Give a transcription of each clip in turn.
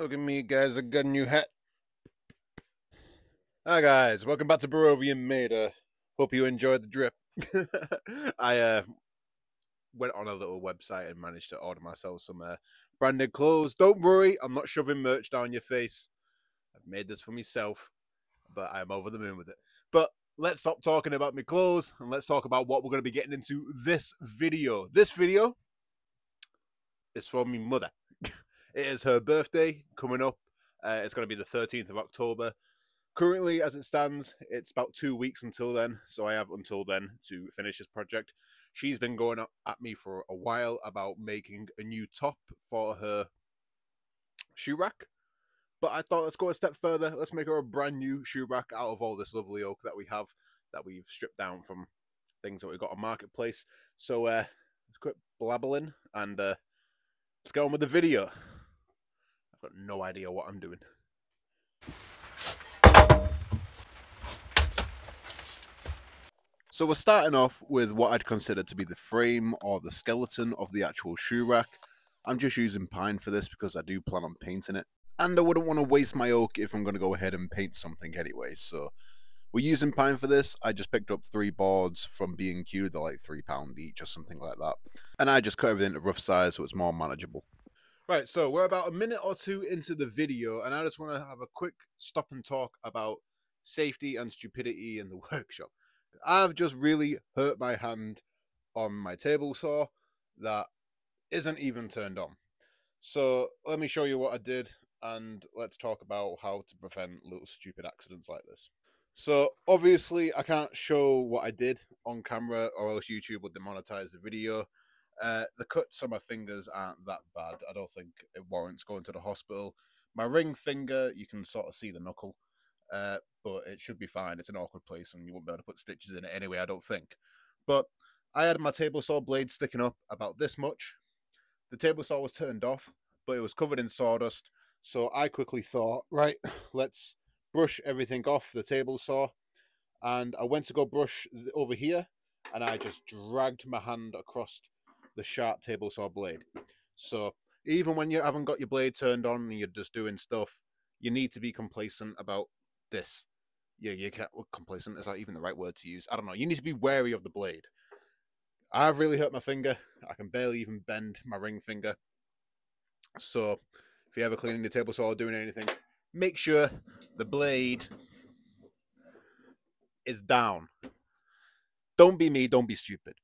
Look at me, guys. I got a new hat. Hi, guys. Welcome back to Barrovian Made. Hope you enjoyed the drip. I uh, went on a little website and managed to order myself some uh, branded clothes. Don't worry, I'm not shoving merch down your face. I've made this for myself, but I'm over the moon with it. But let's stop talking about my clothes and let's talk about what we're going to be getting into this video. This video is for my mother. It is her birthday coming up. Uh, it's going to be the 13th of October. Currently, as it stands, it's about two weeks until then, so I have until then to finish this project. She's been going at me for a while about making a new top for her shoe rack. But I thought let's go a step further. Let's make her a brand new shoe rack out of all this lovely oak that we have that we've stripped down from things that we got on marketplace. So uh, let's quit blabbling and uh, let's go on with the video. I've got no idea what I'm doing. So we're starting off with what I'd consider to be the frame or the skeleton of the actual shoe rack. I'm just using pine for this because I do plan on painting it. And I wouldn't want to waste my oak if I'm going to go ahead and paint something anyway. So we're using pine for this. I just picked up three boards from B&Q. They're like £3 each or something like that. And I just cut everything to rough size so it's more manageable. Right, so we're about a minute or two into the video, and I just want to have a quick stop and talk about safety and stupidity in the workshop. I've just really hurt my hand on my table saw that isn't even turned on. So let me show you what I did and let's talk about how to prevent little stupid accidents like this. So obviously I can't show what I did on camera or else YouTube would demonetize the video. Uh, the cuts on my fingers aren't that bad. I don't think it warrants going to the hospital. My ring finger, you can sort of see the knuckle. Uh, but it should be fine. It's an awkward place, and you won't be able to put stitches in it anyway. I don't think. But I had my table saw blade sticking up about this much. The table saw was turned off, but it was covered in sawdust. So I quickly thought, right, let's brush everything off the table saw. And I went to go brush over here, and I just dragged my hand across the sharp table saw blade. So even when you haven't got your blade turned on and you're just doing stuff, you need to be complacent about this. Yeah, you can't. Well, complacent is that even the right word to use? I don't know. You need to be wary of the blade. I've really hurt my finger. I can barely even bend my ring finger. So, if you're ever cleaning the table saw or doing anything, make sure the blade is down. Don't be me. Don't be stupid.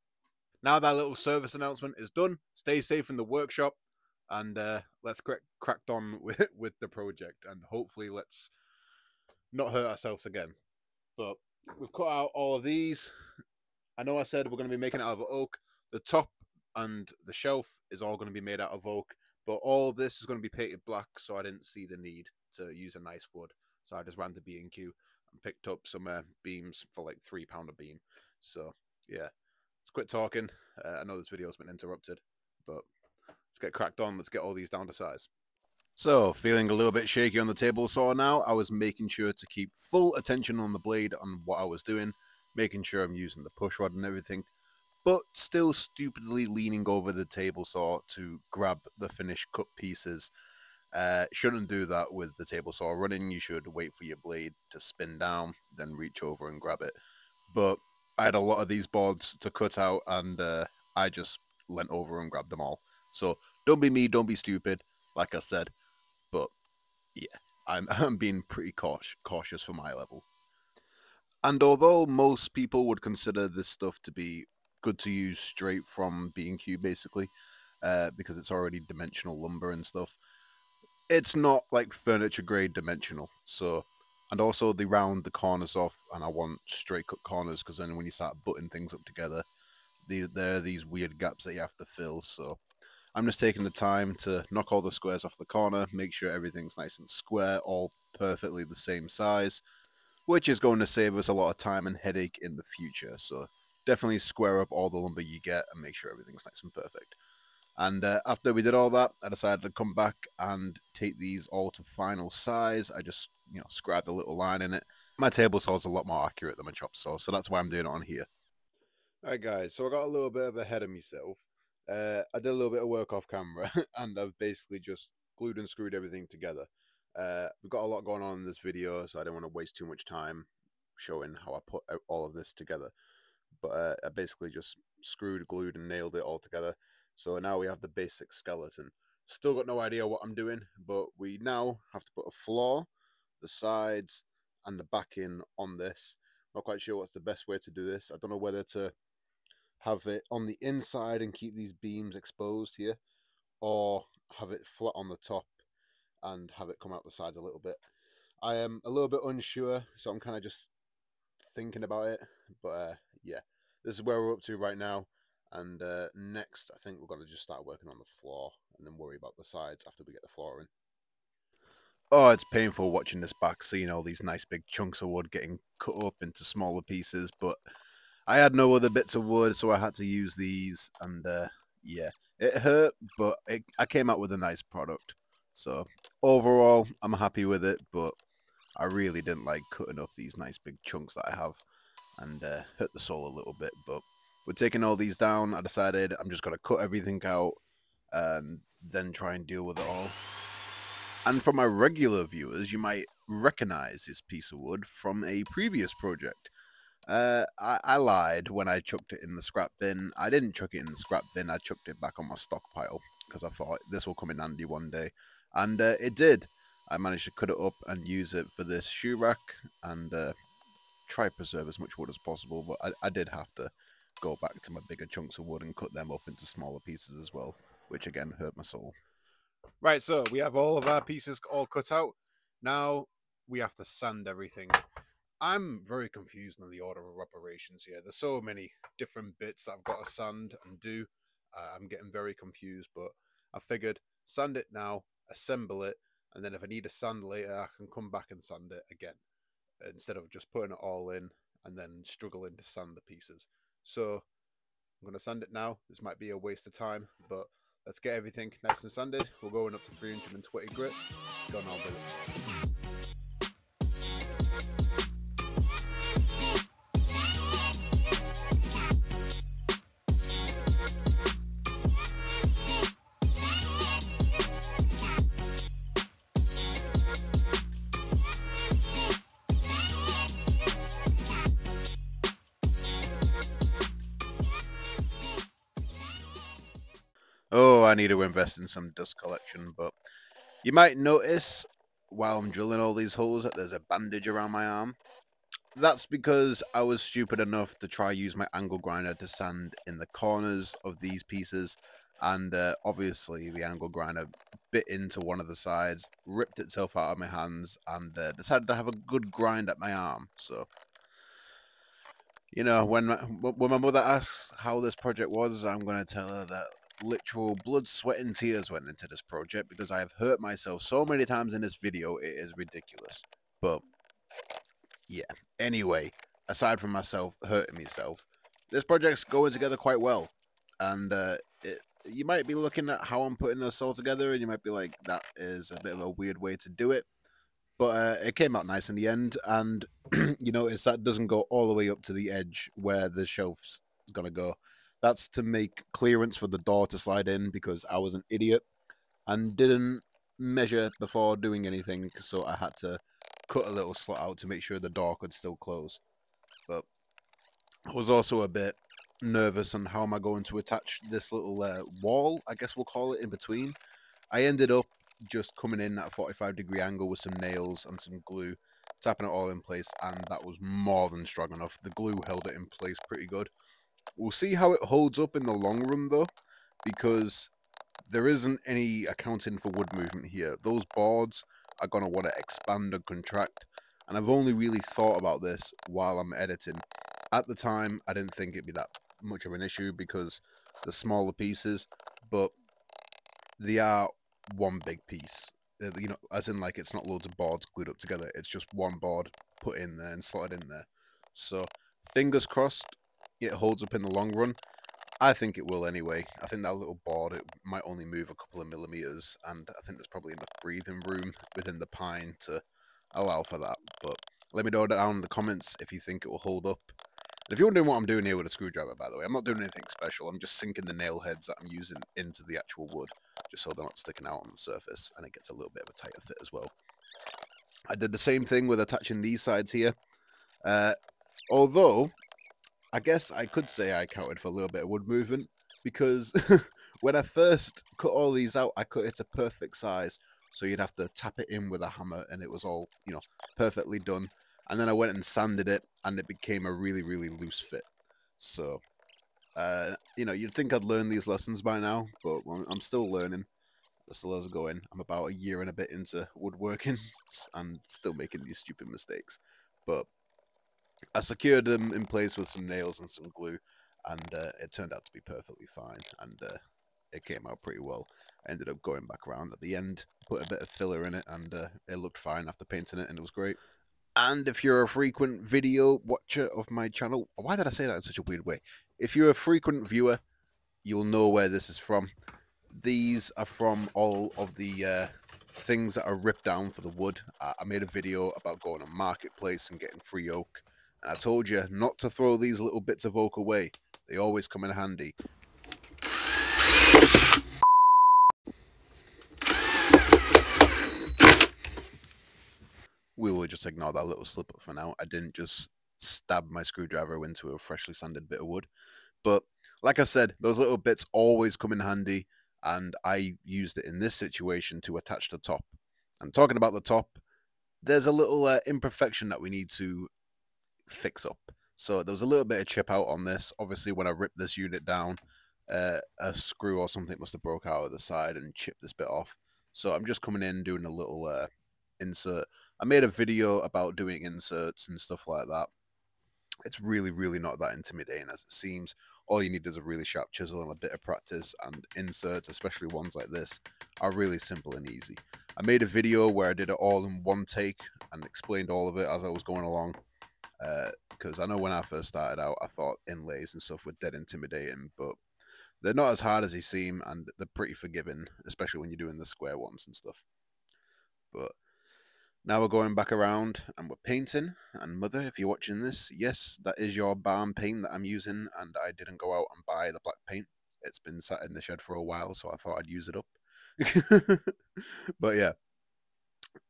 Now that little service announcement is done, stay safe in the workshop, and uh, let's crack cracked on with with the project, and hopefully let's not hurt ourselves again. But we've cut out all of these. I know I said we're going to be making it out of oak. The top and the shelf is all going to be made out of oak, but all this is going to be painted black, so I didn't see the need to use a nice wood. So I just ran to B&Q and picked up some uh, beams for like three pound a beam. So yeah, let's quit talking. Uh, I know this video's been interrupted, but let's get cracked on. Let's get all these down to size. So, feeling a little bit shaky on the table saw now, I was making sure to keep full attention on the blade on what I was doing, making sure I'm using the push rod and everything, but still stupidly leaning over the table saw to grab the finished cut pieces. Uh, shouldn't do that with the table saw running. You should wait for your blade to spin down, then reach over and grab it. But I had a lot of these boards to cut out, and uh, I just leant over and grabbed them all. So don't be me, don't be stupid. Like I said, but yeah, I'm, I'm being pretty cautious, cautious for my level. And although most people would consider this stuff to be good to use straight from B&Q basically, uh, because it's already dimensional lumber and stuff, it's not like furniture grade dimensional. So, and also they round the corners off, and I want straight cut corners because then when you start butting things up together, the, there are these weird gaps that you have to fill. So I'm just taking the time to knock all the squares off the corner, make sure everything's nice and square, all perfectly the same size, which is going to save us a lot of time and headache in the future. So definitely square up all the lumber you get and make sure everything's nice and perfect. And uh, after we did all that, I decided to come back and take these all to final size. I just, you know, scribed a little line in it. My table saw is a lot more accurate than my chop saw, so that's why I'm doing it on here. Alright guys, so I got a little bit of ahead of myself uh, I did a little bit of work off camera, and I've basically just glued and screwed everything together. Uh, we've got a lot going on in this video, so I don't want to waste too much time showing how I put all of this together. But uh, I basically just screwed, glued, and nailed it all together. So now we have the basic skeleton. Still got no idea what I'm doing, but we now have to put a floor, the sides, and the backing on this. Not quite sure what's the best way to do this. I don't know whether to have it on the inside and keep these beams exposed here, or have it flat on the top and have it come out the sides a little bit. I am a little bit unsure, so I'm kind of just thinking about it. But uh, yeah, this is where we're up to right now. And uh, next, I think we're going to just start working on the floor and then worry about the sides after we get the floor in. Oh, it's painful watching this back, seeing all these nice big chunks of wood getting cut up into smaller pieces. But I had no other bits of wood, so I had to use these. And uh, yeah, it hurt, but it, I came out with a nice product. So overall, I'm happy with it, but I really didn't like cutting up these nice big chunks that I have and uh, hurt the soul a little bit. But we're taking all these down. I decided I'm just going to cut everything out and then try and deal with it all. And for my regular viewers, you might recognize this piece of wood from a previous project. Uh, I, I, lied when I chucked it in the scrap bin. I didn't chuck it in the scrap bin. I chucked it back on my stockpile because I thought this will come in handy one day. And uh, it did. I managed to cut it up and use it for this shoe rack and uh, try preserve as much wood as possible. But I, I did have to go back to my bigger chunks of wood and cut them up into smaller pieces as well, which again hurt my soul. Right, so we have all of our pieces all cut out. Now we have to sand everything. I'm very confused on the order of operations here. There's so many different bits that I've got to sand and do. Uh, I'm getting very confused, but I figured sand it now, assemble it, and then if I need a sand later, I can come back and sand it again instead of just putting it all in and then struggling to sand the pieces. So I'm going to sand it now. This might be a waste of time, but let's get everything nice and sanded. We're going up to 320 grit. Go on, I'll I need to invest in some dust collection, but you might notice while I'm drilling all these holes that there's a bandage around my arm. That's because I was stupid enough to try use my angle grinder to sand in the corners of these pieces and uh, obviously the angle grinder bit into one of the sides, ripped itself out of my hands and uh, decided to have a good grind at my arm. So, you know, when my, when my mother asks how this project was, I'm going to tell her that literal blood, sweat, and tears went into this project because I have hurt myself so many times in this video. It is ridiculous. But yeah. Anyway, aside from myself hurting myself, this project's going together quite well. And uh, it, you might be looking at how I'm putting this all together, and you might be like, that is a bit of a weird way to do it. But uh, it came out nice in the end, and you notice that doesn't go all the way up to the edge where the shelf's gonna go. That's to make clearance for the door to slide in because I was an idiot and didn't measure before doing anything, so I had to cut a little slot out to make sure the door could still close. But I was also a bit nervous on how am I going to attach this little uh, wall, I guess we'll call it, in between. I ended up just coming in at a 45 degree angle with some nails and some glue, tapping it all in place, and that was more than strong enough. The glue held it in place pretty good. We'll see how it holds up in the long run, though, because there isn't any accounting for wood movement here. Those boards are going to want to expand and contract, and I've only really thought about this while I'm editing. At the time, I didn't think it'd be that much of an issue because the smaller pieces, but they are one big piece. Uh, you know, as in like it's not loads of boards glued up together. It's just one board put in there and slotted in there. So fingers crossed it holds up in the long run. I think it will anyway. I think that little board, it might only move a couple of millimeters, and I think there's probably enough breathing room within the pine to allow for that. But let me know down in the comments if you think it will hold up. if you're wondering what I'm doing here with a screwdriver, by the way, I'm not doing anything special. I'm just sinking the nail heads that I'm using into the actual wood, just so they're not sticking out on the surface, and it gets a little bit of a tighter fit as well. I did the same thing with attaching these sides here. Uh, although, I guess I could say I counted for a little bit of wood movement, because when I first cut all these out, I cut it to perfect size, so you'd have to tap it in with a hammer, and it was all, you know, perfectly done and then I went and sanded it, and it became a really, really loose fit. So, uh, you know, you'd think I'd learn these lessons by now, but I'm still learning. Still I go in. I'm about a year and a bit into woodworking, and still making these stupid mistakes. But I secured them in place with some nails and some glue, and uh, it turned out to be perfectly fine, and uh, it came out pretty well. I ended up going back around at the end, put a bit of filler in it, and uh, it looked fine after painting it, and it was great. And if you're a frequent video watcher of my channel, why did I say that in such a weird way? If you're a frequent viewer, you'll know where this is from. These are from all of the uh, things that are ripped down for the wood. Uh, I made a video about going to marketplace and getting free oak. I told you not to throw these little bits of oak away. They always come in handy. we will just ignore that little slip up for now. I didn't just stab my screwdriver into a freshly sanded bit of wood. But like I said, those little bits always come in handy, and I used it in this situation to attach the top. And talking about the top, there's a little uh, imperfection that we need to fix up. So there was a little bit of chip out on this. Obviously, when I ripped this unit down, uh, a screw or something must have broke out of the side and chipped this bit off. So I'm just coming in doing a little uh, insert. I made a video about doing inserts and stuff like that. It's really, really not that intimidating as it seems. All you need is a really sharp chisel and a bit of practice, and inserts, especially ones like this, are really simple and easy. I made a video where I did it all in one take and explained all of it as I was going along. Because uh, I know when I first started out, I thought inlays and stuff were dead intimidating, but they're not as hard as they seem, and they're pretty forgiving, especially when you're doing the square ones and stuff. But now we're going back around and we're painting. And mother, if you're watching this, yes, that is your barn paint that I'm using. And I didn't go out and buy the black paint. It's been sat in the shed for a while, so I thought I'd use it up. but yeah,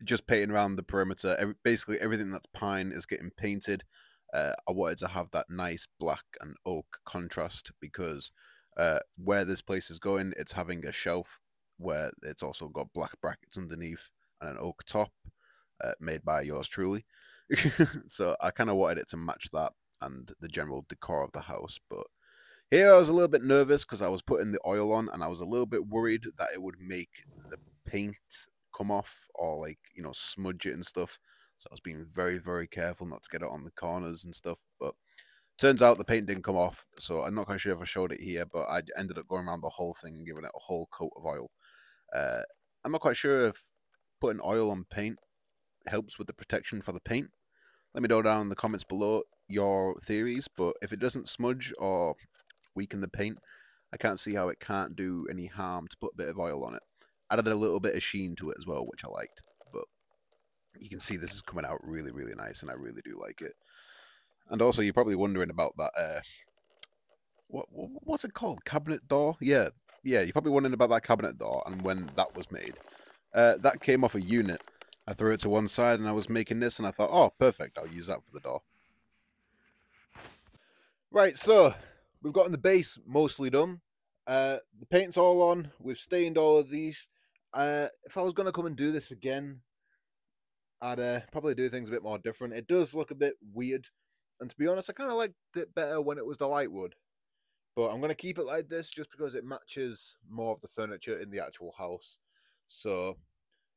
just painting around the perimeter. Every, basically, everything that's pine is getting painted. Uh, I wanted to have that nice black and oak contrast because uh, where this place is going, it's having a shelf where it's also got black brackets underneath and an oak top uh, made by yours truly. so I kind of wanted it to match that and the general decor of the house. But here I was a little bit nervous because I was putting the oil on and I was a little bit worried that it would make the paint come off or like, you know, smudge it and stuff. So I was being very, very careful not to get it on the corners and stuff. But turns out the paint didn't come off. So I'm not quite sure if I showed it here, but I ended up going around the whole thing and giving it a whole coat of oil. Uh, I'm not quite sure if putting oil on paint helps with the protection for the paint. Let me know down in the comments below your theories, but if it doesn't smudge or weaken the paint, I can't see how it can't do any harm to put a bit of oil on it. Added a little bit of sheen to it as well, which I liked, but you can see this is coming out really, really nice, and I really do like it. And also, you're probably wondering about that. Uh, what what's it called? Cabinet door? Yeah, yeah. You're probably wondering about that cabinet door and when that was made. Uh, that came off a unit I threw it to one side and I was making this and I thought, oh, perfect, I'll use that for the door. Right, so we've gotten the base mostly done. Uh, the paint's all on. We've stained all of these. Uh, if I was going to come and do this again, I'd uh, probably do things a bit more different. It does look a bit weird. And to be honest, I kind of liked it better when it was the light wood. But I'm going to keep it like this just because it matches more of the furniture in the actual house. So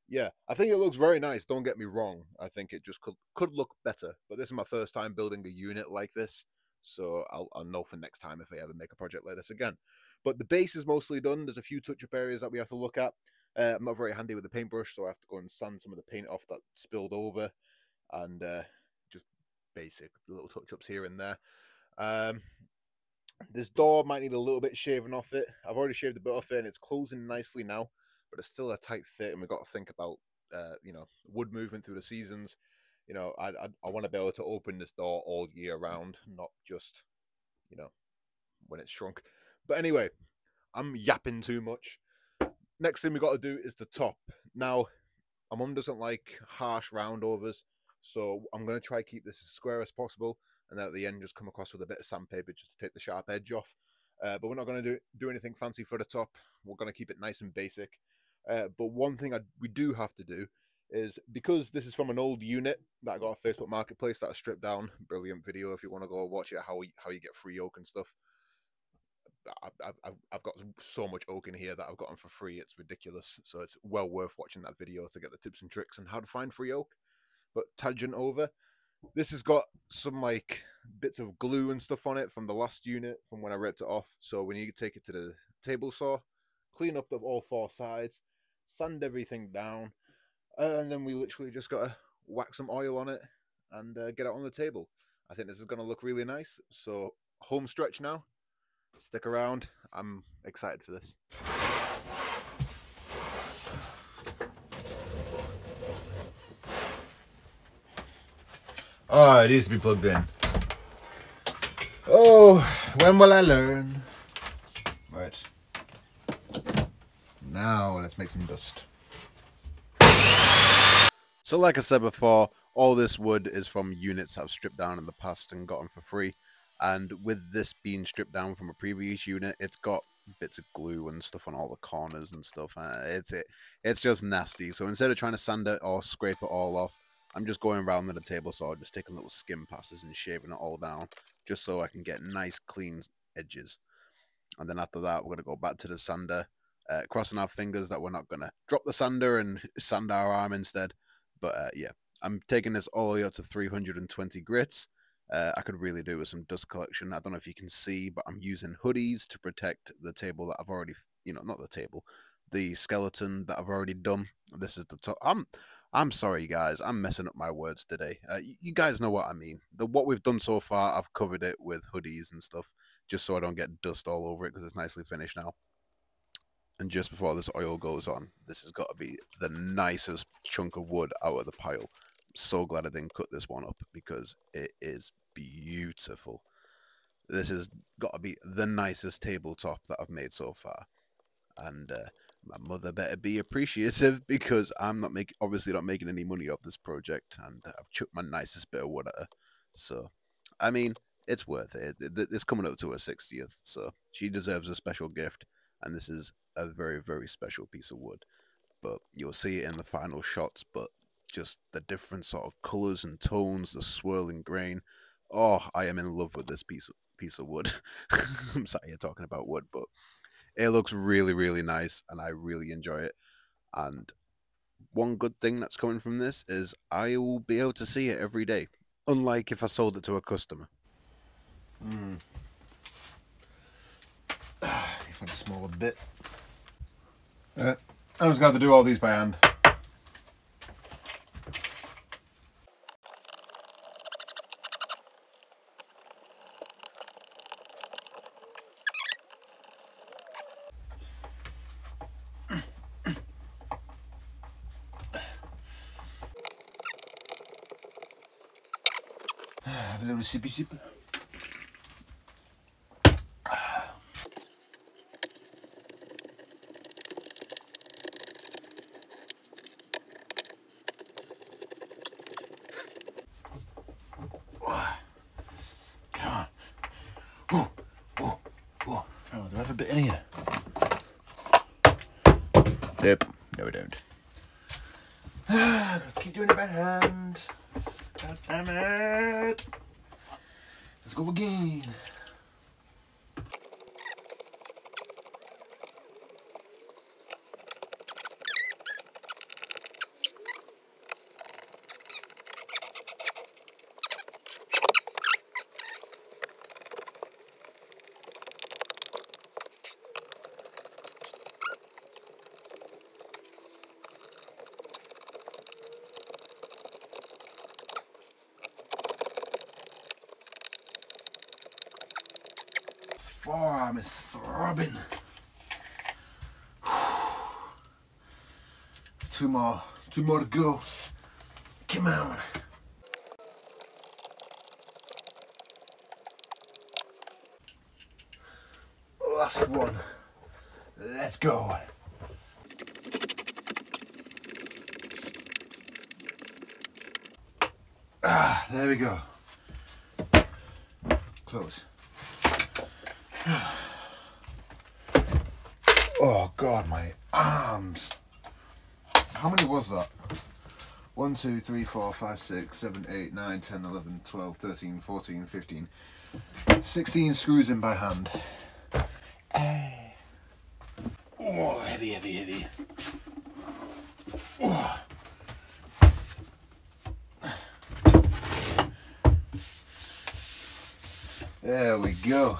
yeah, I think it looks very nice. Don't get me wrong. I think it just could could look better. But this is my first time building a unit like this, so I'll, I'll know for next time if I ever make a project like this again. But the base is mostly done. There's a few touch-up areas that we have to look at. Uh, I'm not very handy with the paintbrush, so I have to go and sand some of the paint off that spilled over, and uh, just basic little touch-ups here and there. Um, this door might need a little bit shaving off it. I've already shaved a bit off it, and it's closing nicely now but it's still a tight fit, and we've got to think about uh, you know wood movement through the seasons. you know, I I, I want to be able to open this door all year round, not just, you know, when it's shrunk. But anyway, I'm yapping too much. Next thing we got to do is the top. Now, my mum doesn't like harsh roundovers, so I'm going to try keep this as square as possible, and then at the end just come across with a bit of sandpaper just to take the sharp edge off. Uh, but we're not going to do do anything fancy for the top. We're going to keep it nice and basic. Uh, but one thing I, we do have to do is because this is from an old unit that I got off Facebook Marketplace that I stripped down. Brilliant video if you want to go watch it. How how you get free oak and stuff. I've, I've, I've got so much oak in here that I've gotten for free. It's ridiculous. So it's well worth watching that video to get the tips and tricks on how to find free oak. But tangent over, this has got some like bits of glue and stuff on it from the last unit from when I ripped it off. So we need to take it to the table saw, clean up the all four sides, sand everything down, and then we literally just got to whack some oil on it and uh, get it on the table. I think this is going to look really nice. So home stretch now. Stick around. I'm excited for this. Oh, it needs to be plugged in. Oh, when will I learn? Right. Now let's make some dust. So like I said before, all this wood is from units I've stripped down in the past and gotten for free. And with this being stripped down from a previous unit, it's got bits of glue and stuff on all the corners and stuff. Uh, it's it, it's just nasty. So instead of trying to sand it or scrape it all off, I'm just going around the table saw, just taking little skim passes and shaving it all down, just so I can get nice clean edges. And then after that, we're gonna go back to the sander, uh, crossing our fingers that we're not gonna drop the sander and sand our arm instead. But uh, yeah, I'm taking this all the way up to 320 grits. Uh, I could really do with some dust collection. I don't know if you can see, but I'm using hoodies to protect the table that I've already, you know, not the table, the skeleton that I've already done. This is the top. I'm, I'm sorry, guys. I'm messing up my words today. Uh, you guys know what I mean. The what we've done so far, I've covered it with hoodies and stuff, just so I don't get dust all over it because it's nicely finished now. And just before this oil goes on, this has got to be the nicest chunk of wood out of the pile. So glad I didn't cut this one up because it is beautiful. This has got to be the nicest tabletop that I've made so far. And uh, my mother better be appreciative because I'm not making, obviously not making any money off this project, and I've chucked my nicest bit of wood at her. So, I mean, it's worth it. It's coming up to her 60th, so she deserves a special gift, and this is a very, very special piece of wood. But you'll see it in the final shots, but just the different sort of colors and tones, the swirling grain. Oh, I am in love with this piece of piece of wood. I'm sorry you're talking about wood, but it looks really, really nice, and I really enjoy it. And one good thing that's coming from this is I will be able to see it every day, unlike if I sold it to a customer. Mm. If I smaller bit. Uh, I'm just going to do all these by hand. Have a little sippy sip. arm is throbbing. two more, two more to go. Come on. Last one. Let's go. Ah, there we go. Close. Ah. Oh God, my arms. How many was that? 1, 2, 3, 4, 5, 6, 7, 8, 9, 10, 11, 12, 13, 14, 15. 16 screws in by hand. Oh, heavy, heavy, heavy. Oh. There we go.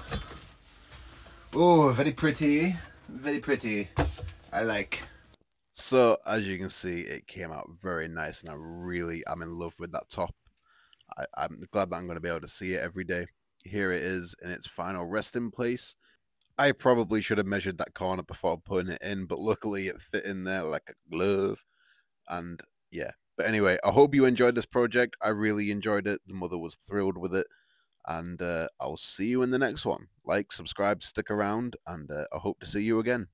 Oh, very pretty. Very pretty. I like. So, as you can see, it came out very nice, and I really am in love with that top. I, I'm glad that I'm going to be able to see it every day. Here it is in its final resting place. I probably should have measured that corner before putting it in, but luckily it fit in there like a glove. And yeah. But anyway, I hope you enjoyed this project. I really enjoyed it. The mother was thrilled with it. And uh, I'll see you in the next one. Like, subscribe, stick around, and uh, I hope to see you again.